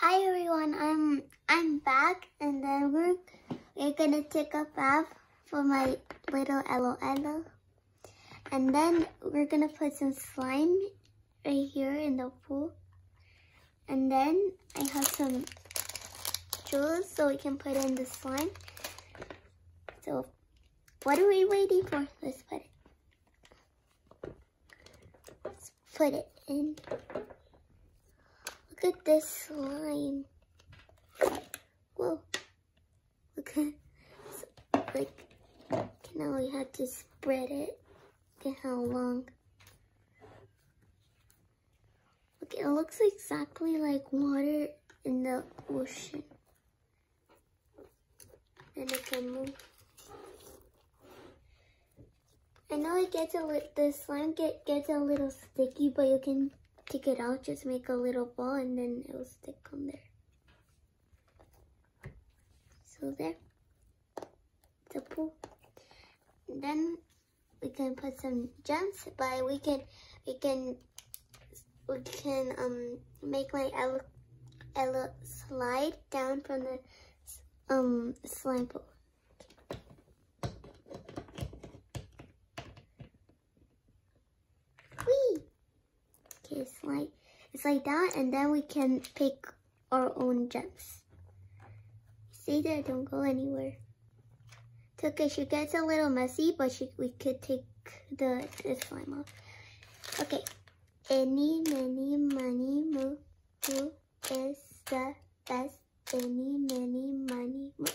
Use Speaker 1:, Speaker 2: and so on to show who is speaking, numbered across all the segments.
Speaker 1: Hi everyone, I'm I'm back and then we're we're gonna take a bath for my little LOL. And then we're gonna put some slime right here in the pool. And then I have some jewels so we can put in the slime. So what are we waiting for? Let's put it. Let's put it in. Look at this slime. Whoa. Look at like now we have to spread it. Look at how long. Look, it looks exactly like water in the ocean. And it can move. I know it gets a little, the slime get, gets a little sticky, but you can take it out, just make a little ball and then it'll stick on there. So there, the pool. Then we can put some gems, but we can, we can, we can um make my Ella, Ella slide down from the um slime pool. Whee! Okay, it's like it's like that, and then we can pick our own gems. See there, don't go anywhere. It's okay, she gets a little messy, but she, we could take the, the slime off. Okay, any, many, money, moo, who is the best? Any, many, money, moo.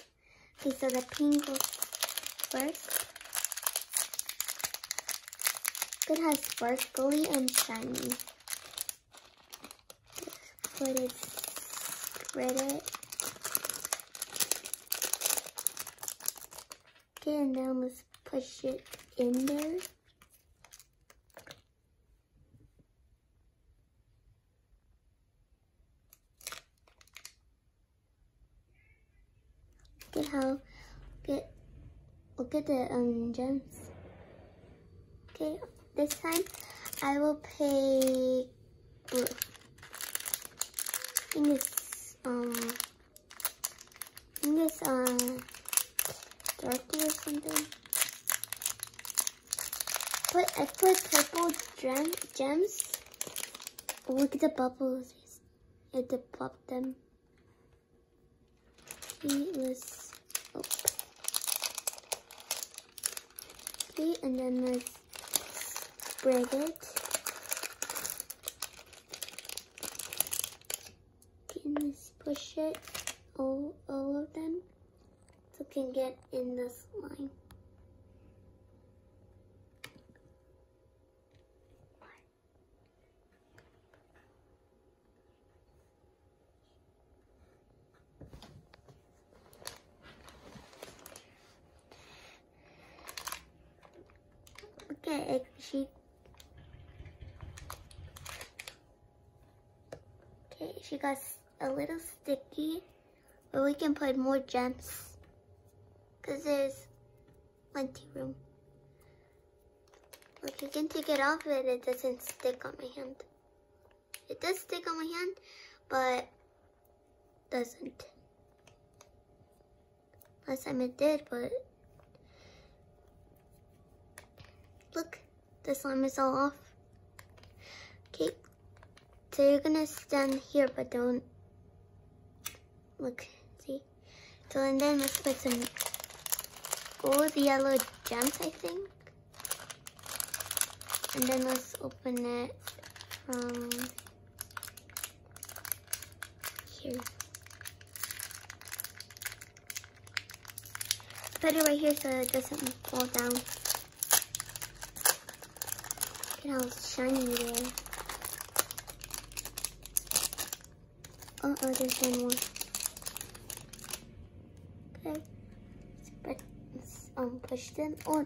Speaker 1: Okay, so the pink goes first. It has sparkly and shiny. Put it, spread it. Okay, and then let's push it in there. Look at how, get, look at the um gems. Okay, this time I will pay blue. I this um I think it's uh dirty or something. But I put purple gem gems. Look at the bubbles. I had to pop them. Let's oh. Okay, and then let's spread it. Okay, let's push it, all, all of them, so can get in the slime. Okay, she Okay, she got a little sticky, but we can put more gems because there's plenty room. Look, you can take it off and it doesn't stick on my hand. It does stick on my hand, but doesn't. Last time it did, but look, the slime is all off. Okay, so you're gonna stand here, but don't look, see? So and then let's put some gold yellow gems, I think. And then let's open it from here. Put it right here so it doesn't fall down. Look at how shiny it is. Uh oh, there's one more. Spread, um, push them on.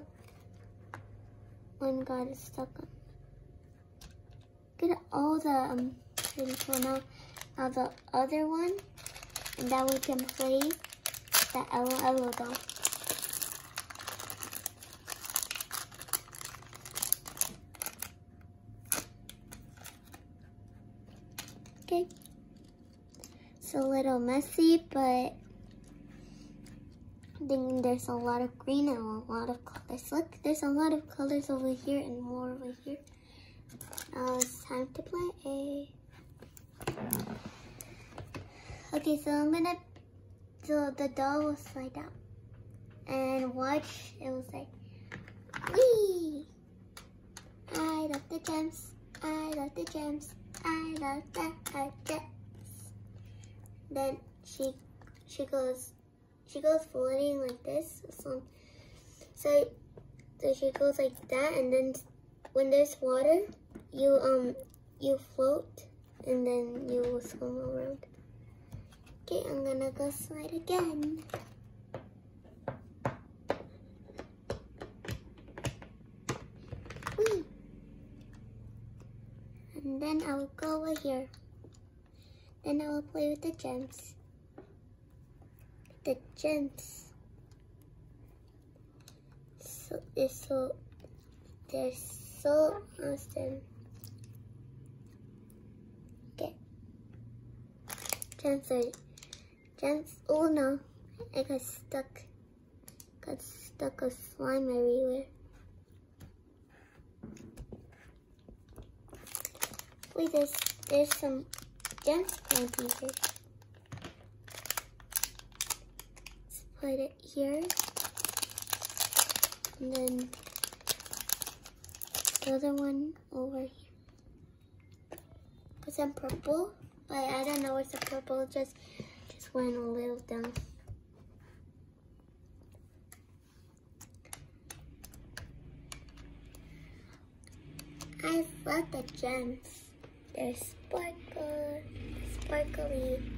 Speaker 1: One got it stuck on. Get all the, um, so now, now the other one, and then we can play the LOL logo. Okay. It's a little messy, but then there's a lot of green and a lot of colors. Look, there's a lot of colors over here and more over here. Now it's time to play. A Okay, so I'm gonna, so the doll will slide down. And watch, it will say, wee! I love the gems, I love the gems, I love the gems. Then she, she goes she goes floating like this. So, so, so she goes like that, and then when there's water, you um you float, and then you will swim around. Okay, I'm gonna go slide again. And then I'll go over here. Then I will play with the gems the gems. So it's so they're so awesome. Okay. Gems are gems oh no. I got stuck. Got stuck with slime everywhere. Wait, there's there's some gems planting here. Put it here. And then the other one over here. Put some purple, but I don't know what's the purple, just, just went a little down. I love the gems. They're sparkle, sparkly.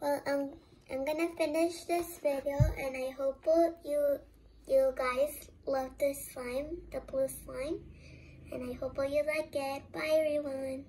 Speaker 1: Well, I'm, I'm gonna finish this video and I hope you, you guys love this slime, the blue slime. And I hope you like it. Bye everyone.